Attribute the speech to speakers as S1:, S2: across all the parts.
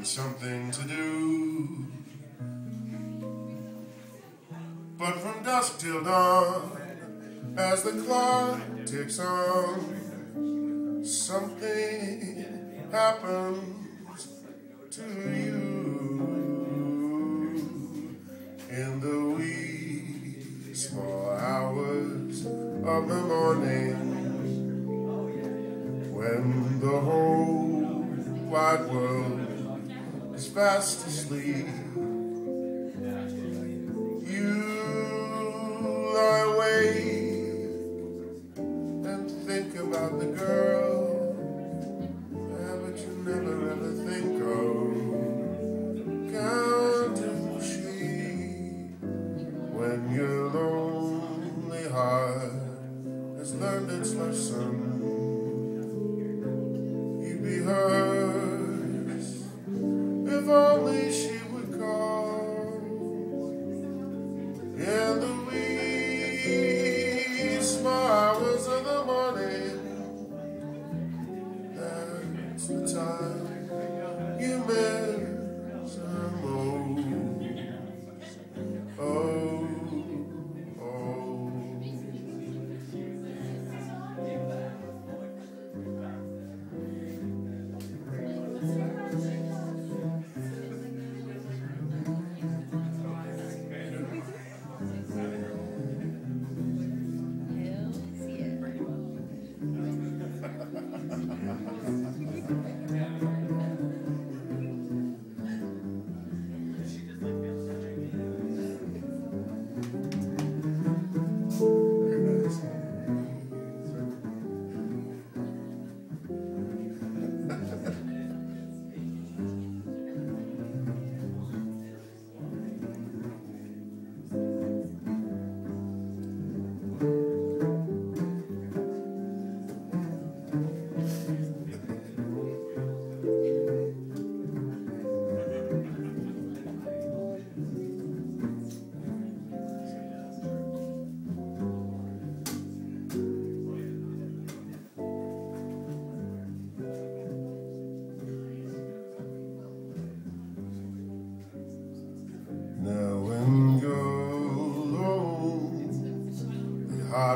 S1: find something to do. But from dusk till dawn, as the clock ticks on, something happens to you in the wee small hours of the morning when the whole wide world is fast asleep. You lie awake and think about the girl, but you never ever think of counting sheep when your lonely heart has learned its lesson.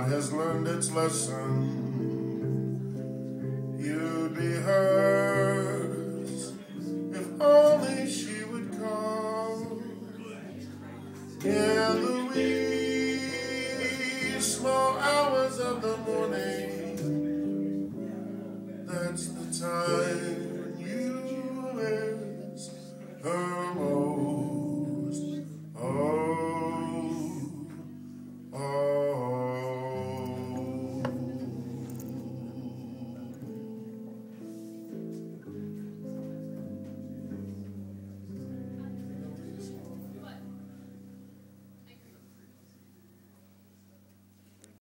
S1: Has learned its lesson. You'd be hers if only she would come. In the wee small hours of the morning. That's the time.